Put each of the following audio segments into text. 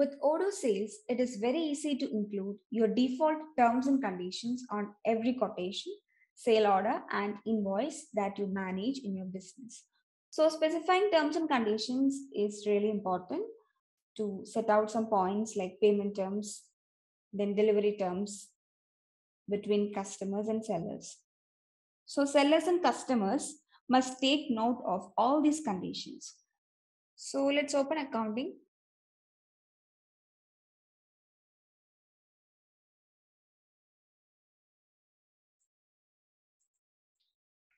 With Odoo Sales, it is very easy to include your default terms and conditions on every quotation, sale order, and invoice that you manage in your business. So, specifying terms and conditions is really important to set out some points like payment terms, then delivery terms between customers and sellers. So, sellers and customers must take note of all these conditions. So, let's open accounting.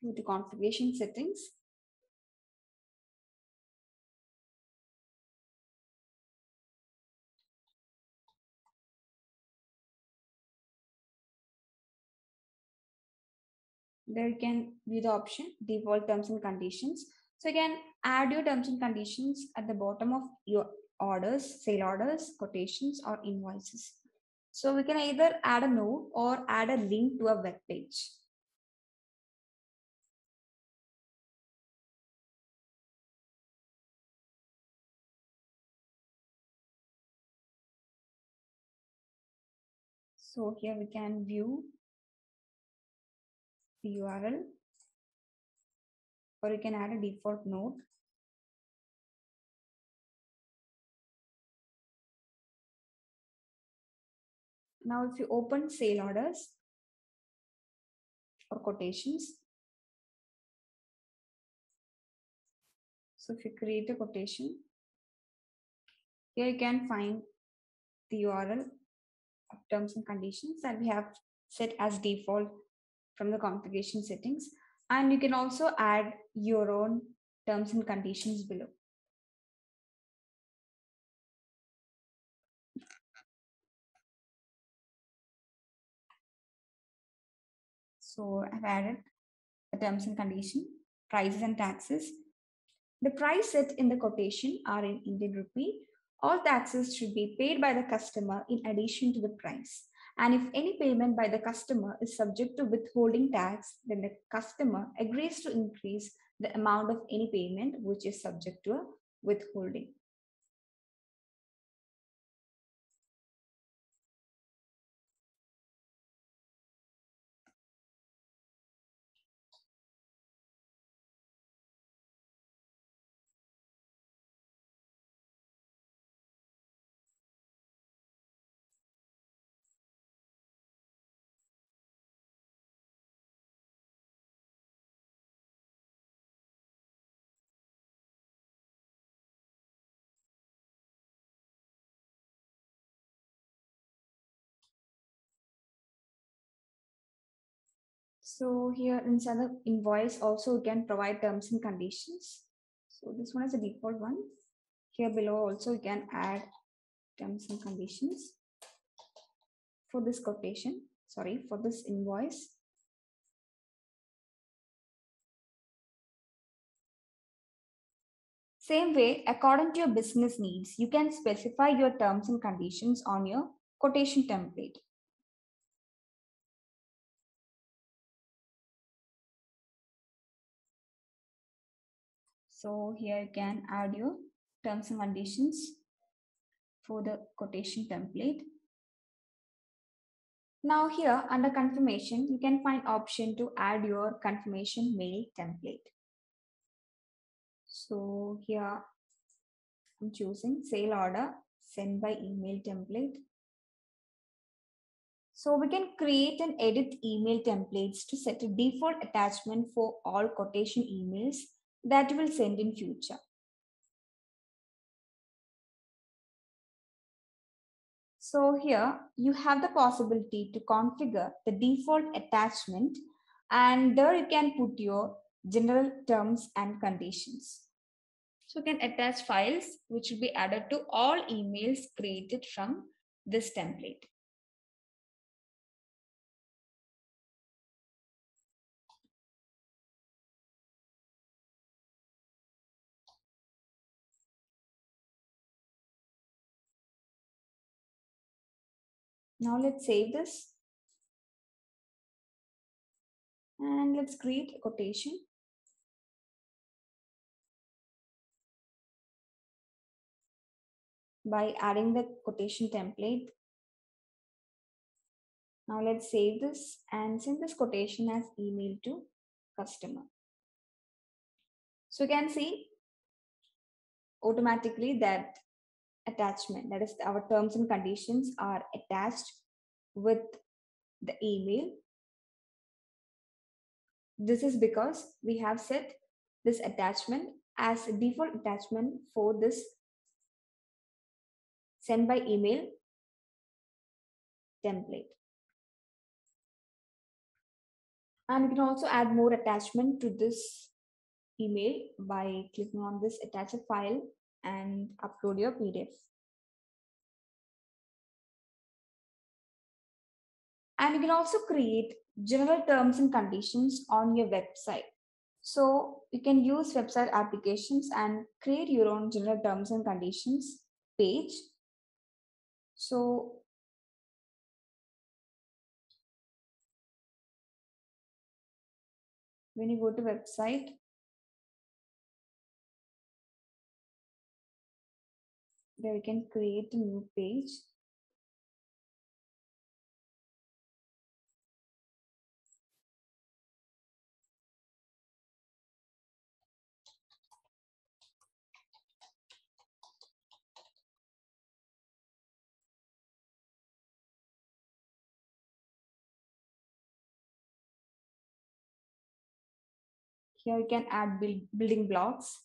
Go to configuration settings. There you can view the option default terms and conditions. So you can add your terms and conditions at the bottom of your orders, sale orders, quotations, or invoices. So we can either add a note or add a link to a web page. So here we can view the URL or you can add a default note. Now if you open sale orders or quotations, so if you create a quotation, here you can find the URL terms and conditions that we have set as default from the configuration settings. And you can also add your own terms and conditions below. So I've added the terms and condition, prices and taxes. The price set in the quotation are in Indian rupee. All taxes should be paid by the customer in addition to the price. And if any payment by the customer is subject to withholding tax, then the customer agrees to increase the amount of any payment which is subject to a withholding. So here inside the invoice also you can provide terms and conditions. So this one is a default one. Here below also you can add terms and conditions for this quotation, sorry, for this invoice. Same way, according to your business needs, you can specify your terms and conditions on your quotation template. So here you can add your terms and conditions for the quotation template. Now here under confirmation, you can find option to add your confirmation mail template. So here I'm choosing sale order send by email template. So we can create and edit email templates to set a default attachment for all quotation emails that you will send in future. So here you have the possibility to configure the default attachment and there you can put your general terms and conditions. So you can attach files which will be added to all emails created from this template. Now let's save this. And let's create a quotation. by adding the quotation template. Now let's save this and send this quotation as email to customer. So you can see automatically that attachment, that is our terms and conditions are attached with the email. This is because we have set this attachment as a default attachment for this send by email template. And you can also add more attachment to this email by clicking on this attach a file and upload your PDF. And you can also create general terms and conditions on your website. So you can use website applications and create your own general terms and conditions page. So when you go to website, there we can create a new page. Here you can add build, building blocks.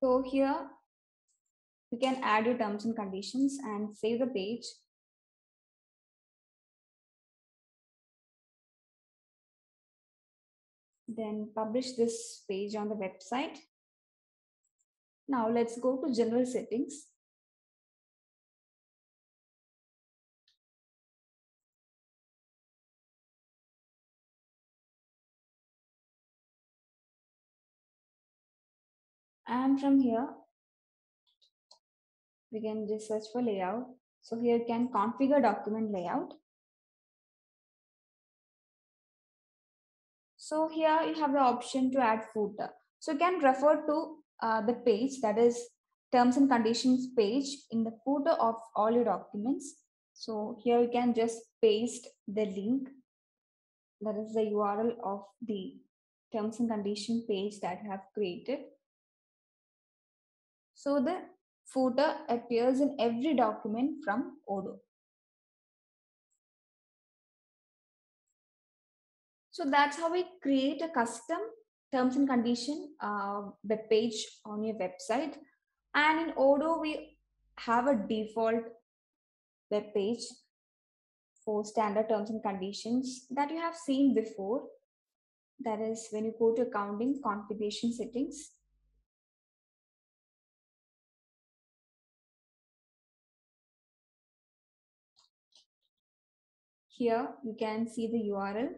So here you can add your terms and conditions and save the page. Then publish this page on the website. Now let's go to general settings. And from here, we can just search for layout. So here you can configure document layout. So here you have the option to add footer. So you can refer to uh, the page that is terms and conditions page in the footer of all your documents. So here you can just paste the link that is the URL of the terms and condition page that you have created. So the footer appears in every document from Odoo. So that's how we create a custom terms and condition uh, web page on your website. And in Odoo, we have a default web page for standard terms and conditions that you have seen before. That is when you go to accounting configuration settings, here you can see the URL.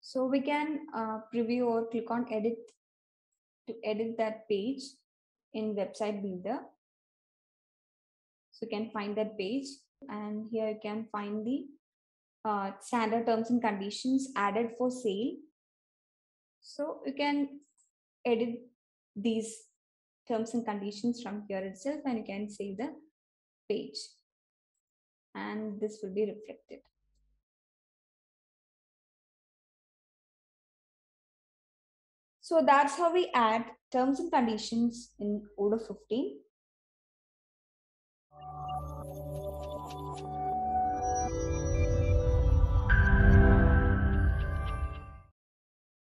So we can uh, preview or click on edit to edit that page in website builder. So you can find that page and here you can find the uh, standard terms and conditions added for sale. So you can edit these terms and conditions from here itself and you can save the page and this will be reflected. So that's how we add terms and conditions in Odoo 15.